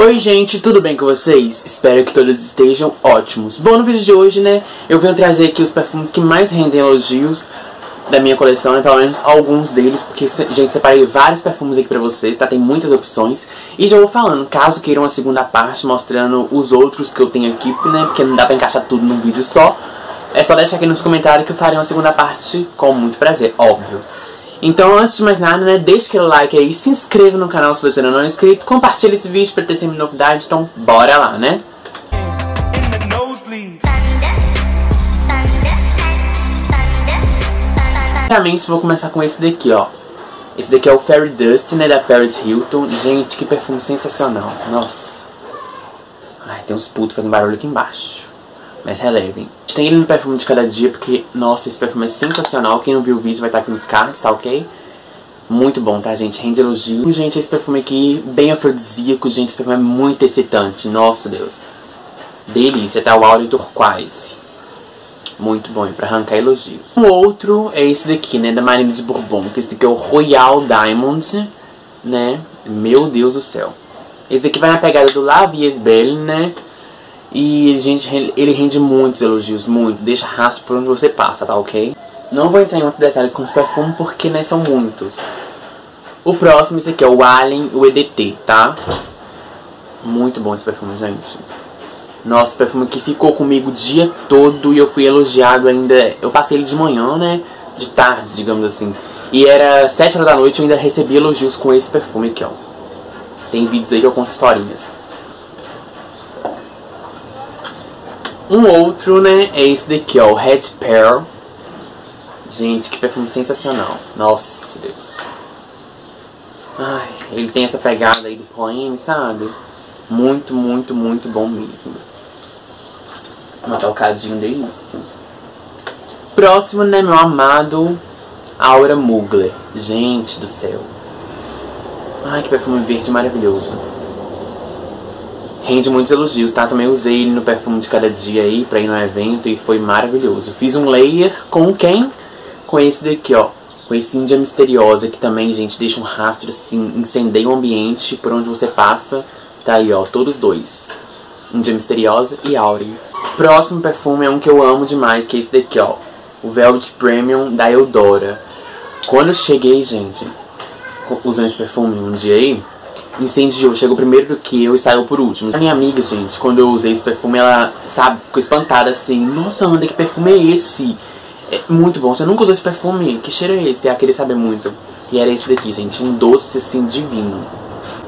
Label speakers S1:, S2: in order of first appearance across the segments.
S1: Oi gente, tudo bem com vocês? Espero que todos estejam ótimos. Bom, no vídeo de hoje, né, eu venho trazer aqui os perfumes que mais rendem elogios da minha coleção, né, pelo menos alguns deles, porque, gente, separei vários perfumes aqui pra vocês, tá? Tem muitas opções. E já vou falando, caso queiram uma segunda parte mostrando os outros que eu tenho aqui, né, porque não dá pra encaixar tudo num vídeo só, é só deixar aqui nos comentários que eu farei uma segunda parte com muito prazer, óbvio. Então, antes de mais nada, né, deixa aquele like aí, se inscreva no canal se você ainda não é inscrito, compartilhe esse vídeo para ter sempre novidade, então bora lá, né? Primeiramente, vou começar com esse daqui, ó. Esse daqui é o Fairy Dust, né, da Paris Hilton. Gente, que perfume sensacional. Nossa. Ai, tem uns putos fazendo barulho aqui embaixo. Mas relevem. Tem ele no perfume de cada dia, porque, nossa, esse perfume é sensacional. Quem não viu o vídeo vai estar aqui nos cards, tá ok? Muito bom, tá, gente? Rende elogio. Gente, esse perfume aqui, bem afrodisíaco, gente. Esse perfume é muito excitante. Nossa, Deus. Delícia, tá? O áureo turquoise. Muito bom, pra arrancar elogios. O outro é esse daqui, né? Da Marina de Bourbon. Que esse daqui é o Royal Diamond, né? Meu Deus do céu. Esse daqui vai na pegada do La Vie Belle, né? E, gente, ele rende muitos elogios, muito. Deixa rastro por onde você passa, tá ok? Não vou entrar em outros detalhes com os perfumes, porque, né, são muitos. O próximo, esse aqui é o Alien, o EDT, tá? Muito bom esse perfume, gente. Nossa, perfume que ficou comigo o dia todo e eu fui elogiado ainda. Eu passei ele de manhã, né? De tarde, digamos assim. E era 7 horas da noite e eu ainda recebi elogios com esse perfume aqui, ó. Tem vídeos aí que eu conto historinhas. Um outro, né, é esse daqui, ó, o Red Pearl. Gente, que perfume sensacional. Nossa, Deus. Ai, ele tem essa pegada aí do poema, sabe? Muito, muito, muito bom mesmo. Uma tocadinha delícia. Próximo, né, meu amado Aura Mugler. Gente do céu. Ai, que perfume verde maravilhoso rende muitos elogios, tá? Também usei ele no perfume de cada dia aí pra ir no evento e foi maravilhoso. Fiz um layer com quem? Com esse daqui, ó. Com esse Índia Misteriosa, que também, gente, deixa um rastro assim, incendeia o ambiente por onde você passa. Tá aí, ó, todos dois. Índia Misteriosa e Aurea. Próximo perfume é um que eu amo demais, que é esse daqui, ó. O Velvet Premium da Eudora. Quando eu cheguei, gente, usando esse perfume um dia aí, incendiou, chegou primeiro do que eu e saiu por último. A minha amiga, gente, quando eu usei esse perfume, ela, sabe, ficou espantada assim. Nossa, Anda, que perfume é esse? É muito bom. Você nunca usou esse perfume? Que cheiro é esse? É aquele saber muito. E era esse daqui, gente. Um doce, assim, divino.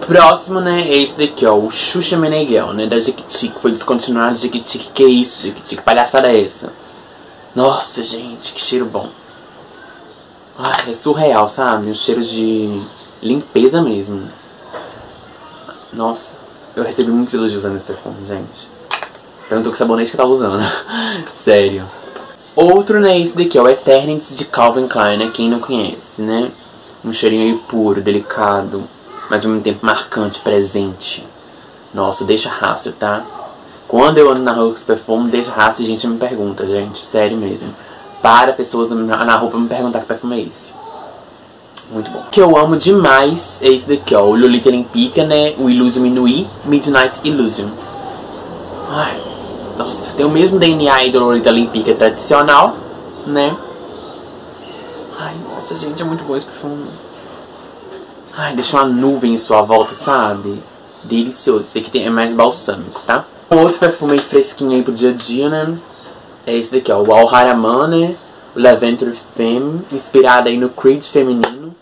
S1: Próximo, né, é esse daqui, ó. O Xuxa Meneghel, né, da Jequitique. Foi descontinuado Jequitique. Que isso, Jequitique? Que palhaçada é essa? Nossa, gente, que cheiro bom. Ai, é surreal, sabe? Um cheiro de limpeza mesmo. Nossa, eu recebi muitos elogios usando esse perfume, gente. Perguntou que sabonete que eu tava usando. Sério. Outro, né, esse daqui, é o Eternity de Calvin Klein, né, quem não conhece, né? Um cheirinho aí puro, delicado, mas ao mesmo tempo marcante, presente. Nossa, deixa rastro, tá? Quando eu ando na rua com esse perfume, deixa rastro e gente me pergunta, gente, sério mesmo. Para pessoas na, na roupa me perguntar que perfume é esse. Muito bom. Que eu amo demais é esse daqui, ó. O Lolita Olympica, né? O Illusion Inui Midnight Illusion. Ai, nossa. Tem o mesmo DNA aí do Lolita Olympica tradicional, né? Ai, nossa, gente, é muito bom esse perfume. Ai, deixa uma nuvem em sua volta, sabe? Delicioso. Esse aqui tem, é mais balsâmico, tá? Outro perfume fresquinho aí pro dia a dia, né? É esse daqui, ó. O Al Haraman, né? O Lavender Femme, inspirado aí no Creed feminino.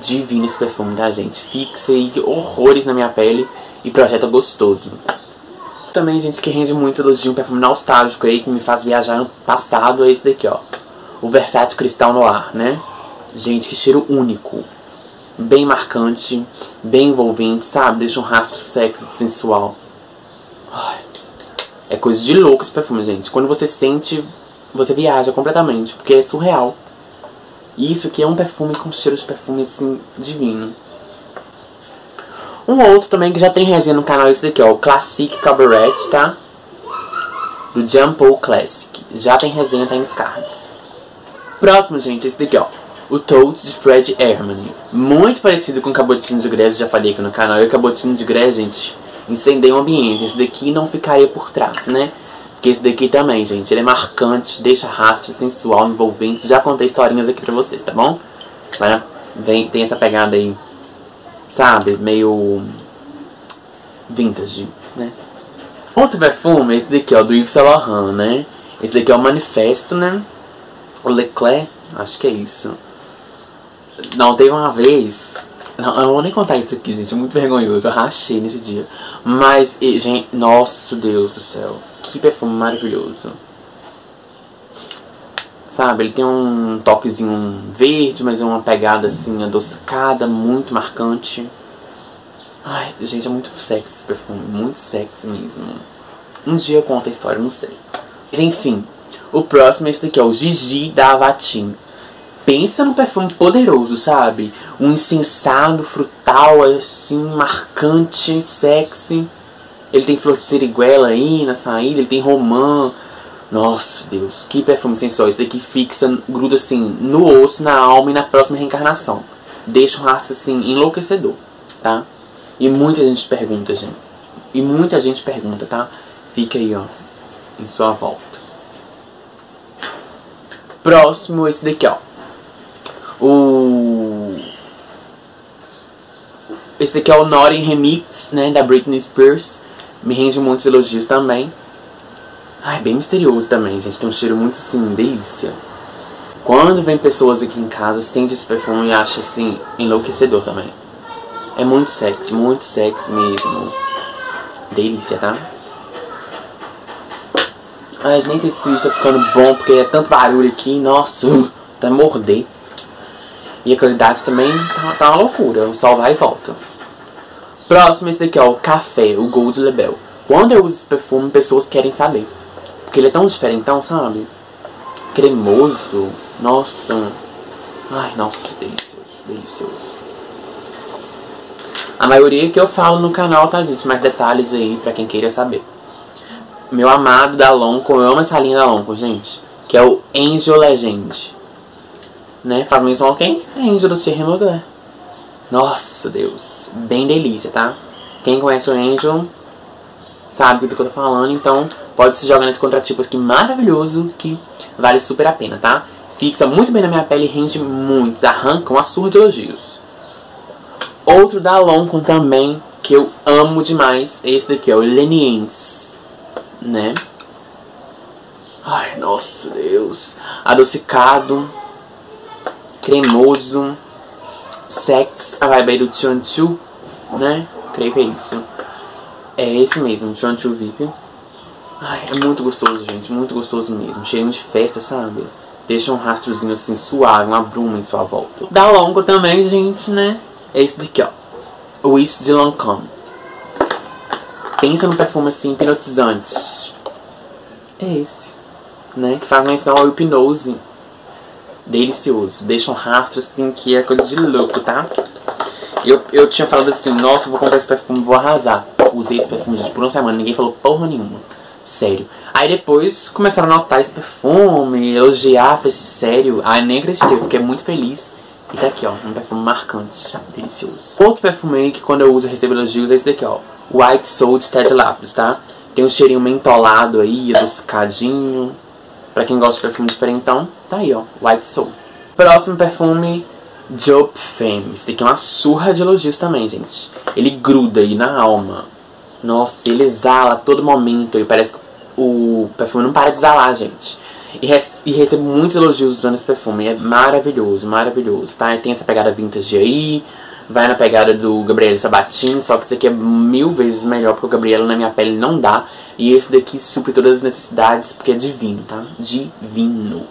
S1: Divino esse perfume, tá, gente? Fixa aí horrores na minha pele e projeta gostoso. Também, gente, que rende muito elogio, um perfume nostálgico aí, que me faz viajar no passado, é esse daqui, ó. O Versace Cristal Noir, né? Gente, que cheiro único. Bem marcante, bem envolvente, sabe? Deixa um rastro sexy, sensual. É coisa de louco esse perfume, gente. Quando você sente, você viaja completamente, porque é surreal. E isso aqui é um perfume com cheiro de perfume, assim, divino. Um outro também que já tem resenha no canal, esse daqui, ó, o Classic Cabaret, tá? Do Paul Classic. Já tem resenha, tá nos cards. Próximo, gente, esse daqui, ó. O Toad de Fred Herman. Muito parecido com o Cabotino de Grés, já falei aqui no canal. E o Cabotino de Grés, gente, incendeia o ambiente. Esse daqui não ficaria por trás, né? Porque esse daqui também, gente, ele é marcante, deixa rastro sensual, envolvente. Já contei historinhas aqui pra vocês, tá bom? Mas vem, tem essa pegada aí, sabe? Meio vintage, né? Outro perfume, esse daqui, ó, do Yves Saint Laurent, né? Esse daqui é o Manifesto, né? O Leclerc, acho que é isso. Não, teve uma vez... Não, eu vou nem contar isso aqui, gente. É muito vergonhoso. Eu rachei nesse dia. Mas, e, gente, nosso Deus do céu. Que perfume maravilhoso. Sabe, ele tem um toquezinho verde, mas é uma pegada assim, adocicada, muito marcante. Ai, gente, é muito sexy esse perfume. Muito sexy mesmo. Um dia eu conto a história, não sei. Mas enfim, o próximo é esse daqui, ó. O Gigi da Avatim. Pensa num perfume poderoso, sabe? Um insensado, frutal, assim, marcante, sexy. Ele tem flor de seriguela aí na saída, ele tem romã. Nossa, Deus, que perfume sensual. Esse daqui fixa, gruda assim, no osso, na alma e na próxima reencarnação. Deixa um rastro assim, enlouquecedor, tá? E muita gente pergunta, gente. E muita gente pergunta, tá? Fica aí, ó, em sua volta. Próximo, esse daqui, ó. O... Esse daqui é o Naughty Remix, né, da Britney Spears. Me rende muitos elogios também. Ai, bem misterioso também, gente. Tem um cheiro muito, assim, delícia. Quando vem pessoas aqui em casa, sente esse perfume e acha, assim, enlouquecedor também. É muito sexy, muito sexy mesmo. Delícia, tá? Ai, nem sei se esse vídeo tá ficando bom, porque é tanto barulho aqui. Nossa, tá morder. E a qualidade também tá, tá uma loucura. Sol vai e volta. Próximo, esse daqui, ó, o café, o Gold Label. Quando eu uso esse perfume, pessoas querem saber. Porque ele é tão diferentão, sabe? Cremoso. Nossa. Ai, nossa, delicioso, delicioso. A maioria que eu falo no canal, tá, gente? Mais detalhes aí pra quem queira saber. Meu amado da Lonco, eu amo essa linha da Lonco, gente. Que é o Angel Legend. Né? Faz menção a quem? A do Mugler. Nossa, Deus. Bem delícia, tá? Quem conhece o Angel sabe do que eu tô falando. Então, pode se jogar nesse contratipo aqui maravilhoso que vale super a pena, tá? Fixa muito bem na minha pele e rende muito. Arranca uma surra de elogios. Outro da Loncon também, que eu amo demais. Esse daqui, é o Leniense. Né? Ai, nossa Deus. Adocicado. Cremoso Sex, a vibe aí do Chuanchu, né? Creio que é isso. É esse mesmo, Chuanchu VIP. Ai, é muito gostoso, gente, muito gostoso mesmo. Cheirinho de festa, sabe? Deixa um rastrozinho assim suave, uma bruma em sua volta. Da Longo também, gente, né? É esse daqui, ó. Wish de Lancôme. Pensa no perfume assim, hipnotizante. É esse, né? Que faz menção ao hipnose delicioso. Deixa um rastro assim que é coisa de louco, tá? Eu, eu tinha falado assim, nossa, vou comprar esse perfume, vou arrasar. Usei esse perfume gente, por uma semana, ninguém falou porra nenhuma. Sério. Aí depois começaram a notar esse perfume, elogiar, falei assim, sério. Aí nem acreditei, eu fiquei muito feliz. E tá aqui, ó, um perfume marcante, delicioso. Outro perfume que quando eu uso eu recebo elogios é esse daqui, ó. White Soul de Ted Lapis, tá? Tem um cheirinho mentolado aí, adocicadinho. Pra quem gosta de perfume diferentão, tá aí, ó. White Soul. Próximo perfume, Job Femme. Esse daqui é uma surra de elogios também, gente. Ele gruda aí na alma. Nossa, ele exala a todo momento. E parece que o perfume não para de exalar, gente. E, e recebo muitos elogios usando esse perfume. É maravilhoso, maravilhoso, tá? Tem essa pegada vintage aí. Vai na pegada do Gabriel Sabatin. Só que esse aqui é mil vezes melhor. Porque o Gabriel na minha pele não dá. E esse daqui supre todas as necessidades, porque é divino, tá? Divino.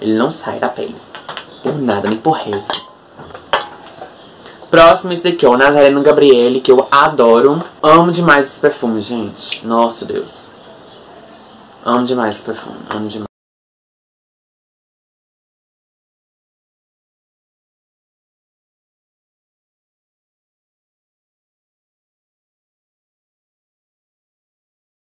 S1: Ele não sai da pele. Por nada, nem por rezo. Próximo, esse daqui, ó, o Nazareno Gabriele, que eu adoro. Amo demais esse perfume, gente. Nossa, Deus. Amo demais esse perfume, amo demais.